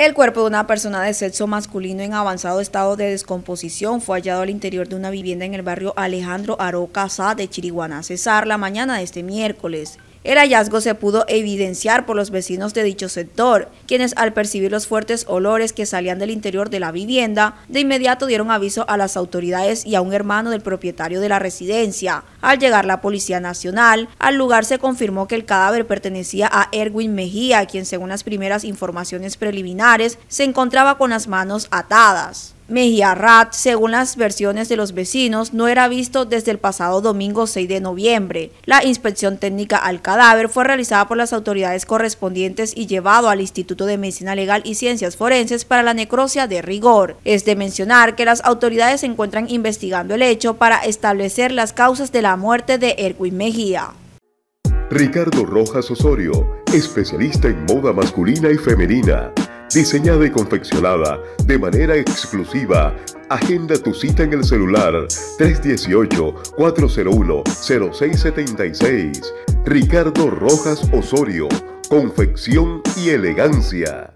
El cuerpo de una persona de sexo masculino en avanzado estado de descomposición fue hallado al interior de una vivienda en el barrio Alejandro Aroca de Chiriguaná, Cesar, la mañana de este miércoles. El hallazgo se pudo evidenciar por los vecinos de dicho sector, quienes al percibir los fuertes olores que salían del interior de la vivienda, de inmediato dieron aviso a las autoridades y a un hermano del propietario de la residencia. Al llegar la Policía Nacional, al lugar se confirmó que el cadáver pertenecía a Erwin Mejía, quien según las primeras informaciones preliminares se encontraba con las manos atadas. Mejía Rat, según las versiones de los vecinos, no era visto desde el pasado domingo 6 de noviembre. La inspección técnica al cadáver fue realizada por las autoridades correspondientes y llevado al Instituto de Medicina Legal y Ciencias Forenses para la necrosia de rigor. Es de mencionar que las autoridades se encuentran investigando el hecho para establecer las causas de la muerte de Erwin Mejía. Ricardo Rojas Osorio, especialista en moda masculina y femenina diseñada y confeccionada de manera exclusiva. Agenda tu cita en el celular 318-401-0676. Ricardo Rojas Osorio, confección y elegancia.